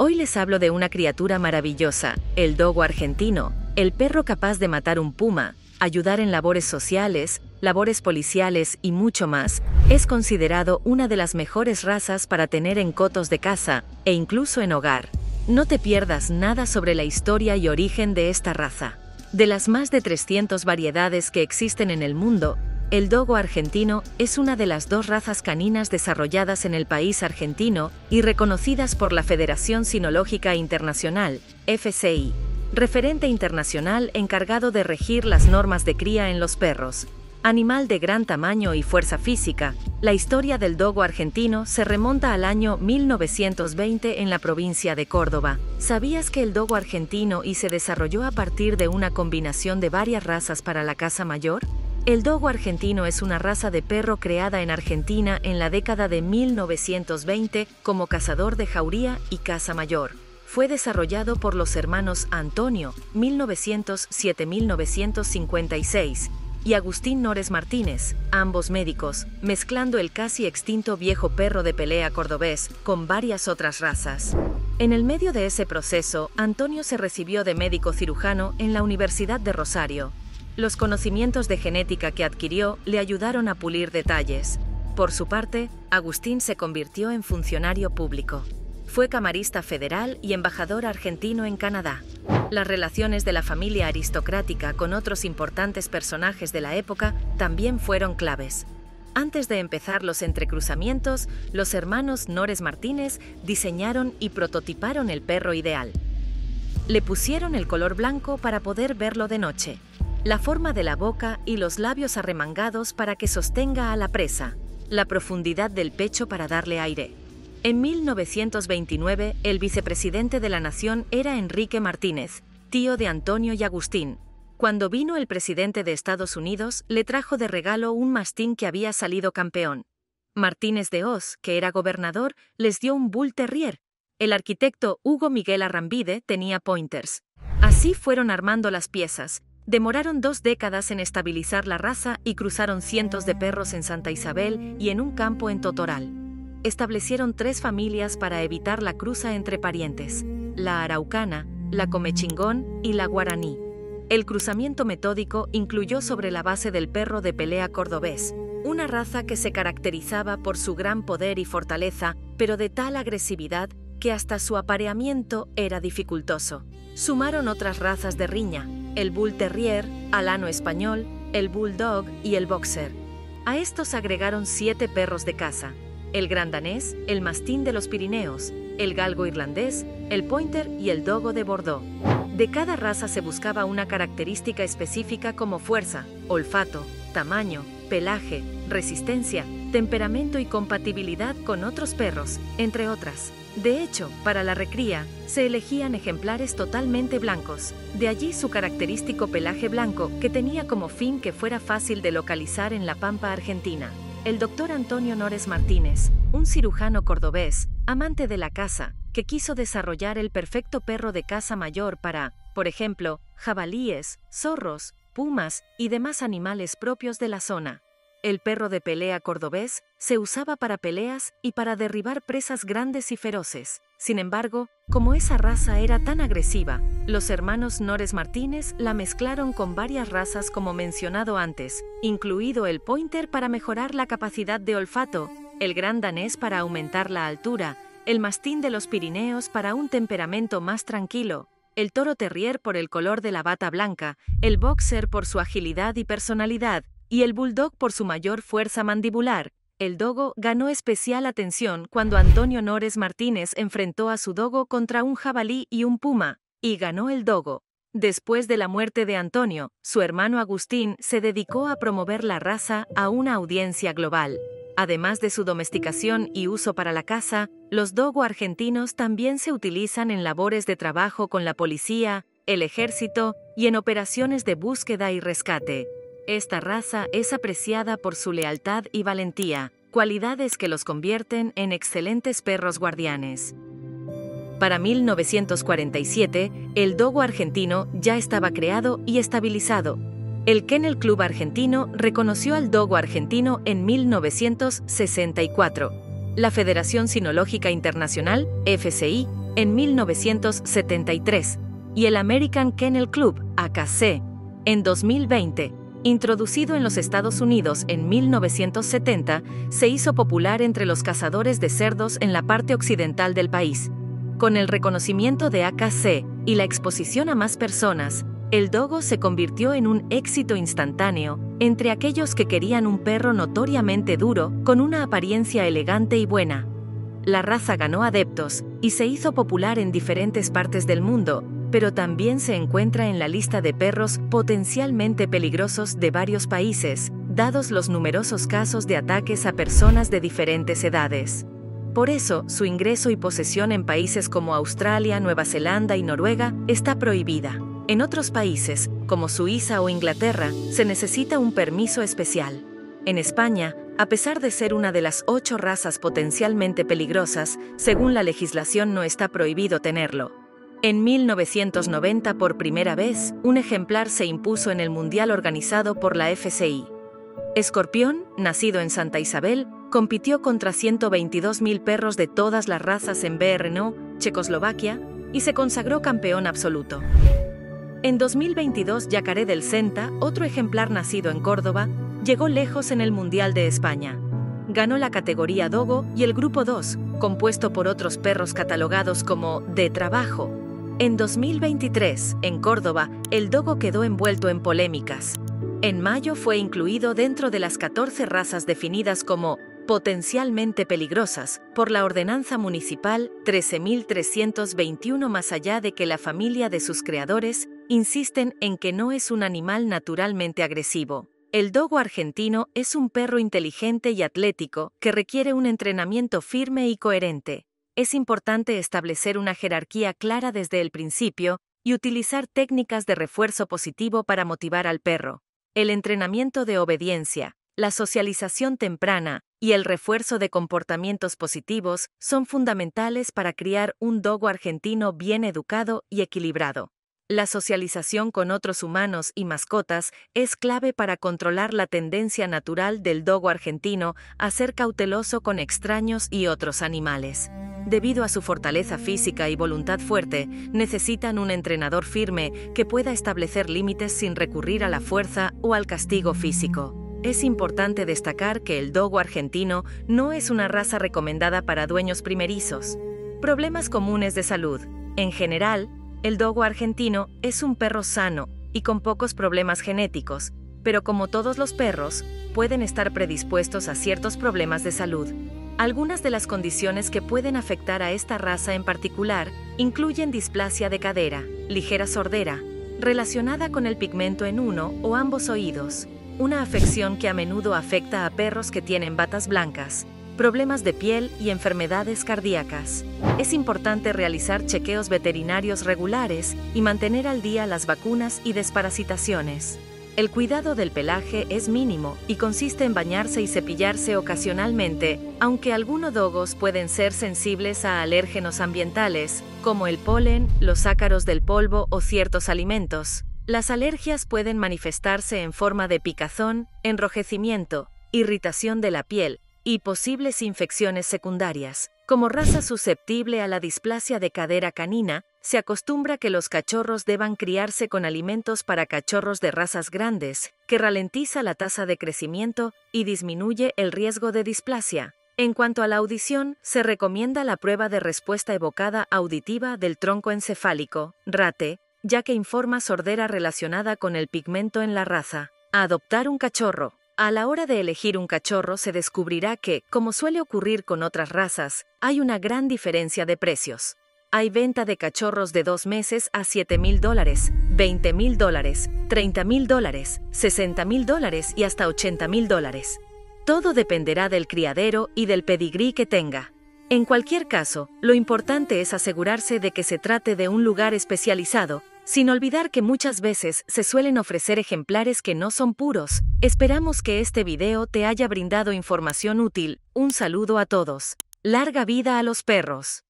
Hoy les hablo de una criatura maravillosa, el dogo argentino, el perro capaz de matar un puma, ayudar en labores sociales, labores policiales y mucho más, es considerado una de las mejores razas para tener en cotos de casa e incluso en hogar. No te pierdas nada sobre la historia y origen de esta raza. De las más de 300 variedades que existen en el mundo, el dogo argentino es una de las dos razas caninas desarrolladas en el país argentino y reconocidas por la Federación Sinológica Internacional, FCI, referente internacional encargado de regir las normas de cría en los perros. Animal de gran tamaño y fuerza física, la historia del dogo argentino se remonta al año 1920 en la provincia de Córdoba. ¿Sabías que el dogo argentino y se desarrolló a partir de una combinación de varias razas para la casa mayor? El dogo argentino es una raza de perro creada en Argentina en la década de 1920 como cazador de jauría y caza mayor. Fue desarrollado por los hermanos Antonio, 1907-1956, y Agustín Nores Martínez, ambos médicos, mezclando el casi extinto viejo perro de pelea cordobés con varias otras razas. En el medio de ese proceso, Antonio se recibió de médico cirujano en la Universidad de Rosario, los conocimientos de genética que adquirió le ayudaron a pulir detalles. Por su parte, Agustín se convirtió en funcionario público. Fue camarista federal y embajador argentino en Canadá. Las relaciones de la familia aristocrática con otros importantes personajes de la época también fueron claves. Antes de empezar los entrecruzamientos, los hermanos Nores Martínez diseñaron y prototiparon el perro ideal. Le pusieron el color blanco para poder verlo de noche la forma de la boca y los labios arremangados para que sostenga a la presa, la profundidad del pecho para darle aire. En 1929, el vicepresidente de la nación era Enrique Martínez, tío de Antonio y Agustín. Cuando vino el presidente de Estados Unidos, le trajo de regalo un mastín que había salido campeón. Martínez de Oz, que era gobernador, les dio un Bull Terrier. El arquitecto Hugo Miguel Arrambide tenía pointers. Así fueron armando las piezas, Demoraron dos décadas en estabilizar la raza y cruzaron cientos de perros en Santa Isabel y en un campo en Totoral. Establecieron tres familias para evitar la cruza entre parientes, la araucana, la comechingón y la guaraní. El cruzamiento metódico incluyó sobre la base del perro de pelea cordobés, una raza que se caracterizaba por su gran poder y fortaleza, pero de tal agresividad que hasta su apareamiento era dificultoso. Sumaron otras razas de riña, el Bull Terrier, Alano Español, el Bulldog y el Boxer. A estos agregaron siete perros de caza, el Gran Danés, el Mastín de los Pirineos, el Galgo Irlandés, el Pointer y el Dogo de Bordeaux. De cada raza se buscaba una característica específica como fuerza, olfato, tamaño, pelaje, resistencia, temperamento y compatibilidad con otros perros, entre otras. De hecho, para la recría, se elegían ejemplares totalmente blancos, de allí su característico pelaje blanco que tenía como fin que fuera fácil de localizar en la pampa argentina. El doctor Antonio Nores Martínez, un cirujano cordobés, amante de la caza, que quiso desarrollar el perfecto perro de caza mayor para, por ejemplo, jabalíes, zorros, pumas y demás animales propios de la zona. El perro de pelea cordobés se usaba para peleas y para derribar presas grandes y feroces. Sin embargo, como esa raza era tan agresiva, los hermanos Nores Martínez la mezclaron con varias razas como mencionado antes, incluido el pointer para mejorar la capacidad de olfato, el gran danés para aumentar la altura, el mastín de los Pirineos para un temperamento más tranquilo, el toro terrier por el color de la bata blanca, el boxer por su agilidad y personalidad, y el bulldog por su mayor fuerza mandibular. El dogo ganó especial atención cuando Antonio Nores Martínez enfrentó a su dogo contra un jabalí y un puma, y ganó el dogo. Después de la muerte de Antonio, su hermano Agustín se dedicó a promover la raza a una audiencia global. Además de su domesticación y uso para la caza, los dogo argentinos también se utilizan en labores de trabajo con la policía, el ejército y en operaciones de búsqueda y rescate. Esta raza es apreciada por su lealtad y valentía, cualidades que los convierten en excelentes perros guardianes. Para 1947, el dogo argentino ya estaba creado y estabilizado. El Kennel Club argentino reconoció al dogo argentino en 1964. La Federación Sinológica Internacional, FCI, en 1973, y el American Kennel Club, AKC, en 2020, introducido en los Estados Unidos en 1970, se hizo popular entre los cazadores de cerdos en la parte occidental del país. Con el reconocimiento de AKC y la exposición a más personas, el dogo se convirtió en un éxito instantáneo entre aquellos que querían un perro notoriamente duro con una apariencia elegante y buena. La raza ganó adeptos y se hizo popular en diferentes partes del mundo, pero también se encuentra en la lista de perros potencialmente peligrosos de varios países, dados los numerosos casos de ataques a personas de diferentes edades. Por eso, su ingreso y posesión en países como Australia, Nueva Zelanda y Noruega está prohibida. En otros países, como Suiza o Inglaterra, se necesita un permiso especial. En España, a pesar de ser una de las ocho razas potencialmente peligrosas, según la legislación no está prohibido tenerlo. En 1990 por primera vez, un ejemplar se impuso en el Mundial organizado por la FCI. Escorpión, nacido en Santa Isabel, compitió contra 122.000 perros de todas las razas en BRNO, Checoslovaquia, y se consagró campeón absoluto. En 2022, Yacaré del Senta, otro ejemplar nacido en Córdoba, llegó lejos en el Mundial de España. Ganó la categoría Dogo y el Grupo 2, compuesto por otros perros catalogados como de trabajo, en 2023, en Córdoba, el dogo quedó envuelto en polémicas. En mayo fue incluido dentro de las 14 razas definidas como potencialmente peligrosas por la Ordenanza Municipal 13.321 más allá de que la familia de sus creadores insisten en que no es un animal naturalmente agresivo. El dogo argentino es un perro inteligente y atlético que requiere un entrenamiento firme y coherente es importante establecer una jerarquía clara desde el principio y utilizar técnicas de refuerzo positivo para motivar al perro. El entrenamiento de obediencia, la socialización temprana y el refuerzo de comportamientos positivos son fundamentales para criar un dogo argentino bien educado y equilibrado. La socialización con otros humanos y mascotas es clave para controlar la tendencia natural del dogo argentino a ser cauteloso con extraños y otros animales. Debido a su fortaleza física y voluntad fuerte, necesitan un entrenador firme que pueda establecer límites sin recurrir a la fuerza o al castigo físico. Es importante destacar que el dogo argentino no es una raza recomendada para dueños primerizos. Problemas comunes de salud. En general, el dogo argentino es un perro sano y con pocos problemas genéticos, pero como todos los perros, pueden estar predispuestos a ciertos problemas de salud. Algunas de las condiciones que pueden afectar a esta raza en particular incluyen displasia de cadera, ligera sordera, relacionada con el pigmento en uno o ambos oídos, una afección que a menudo afecta a perros que tienen batas blancas, problemas de piel y enfermedades cardíacas. Es importante realizar chequeos veterinarios regulares y mantener al día las vacunas y desparasitaciones. El cuidado del pelaje es mínimo y consiste en bañarse y cepillarse ocasionalmente, aunque algunos dogos pueden ser sensibles a alérgenos ambientales, como el polen, los ácaros del polvo o ciertos alimentos. Las alergias pueden manifestarse en forma de picazón, enrojecimiento, irritación de la piel y posibles infecciones secundarias. Como raza susceptible a la displasia de cadera canina, se acostumbra que los cachorros deban criarse con alimentos para cachorros de razas grandes, que ralentiza la tasa de crecimiento y disminuye el riesgo de displasia. En cuanto a la audición, se recomienda la prueba de respuesta evocada auditiva del tronco encefálico, RATE, ya que informa sordera relacionada con el pigmento en la raza. adoptar un cachorro. A la hora de elegir un cachorro se descubrirá que, como suele ocurrir con otras razas, hay una gran diferencia de precios. Hay venta de cachorros de dos meses a 7 mil dólares, 20 mil dólares, 30 mil dólares, 60 mil dólares y hasta 80 mil dólares. Todo dependerá del criadero y del pedigrí que tenga. En cualquier caso, lo importante es asegurarse de que se trate de un lugar especializado sin olvidar que muchas veces se suelen ofrecer ejemplares que no son puros. Esperamos que este video te haya brindado información útil. Un saludo a todos. Larga vida a los perros.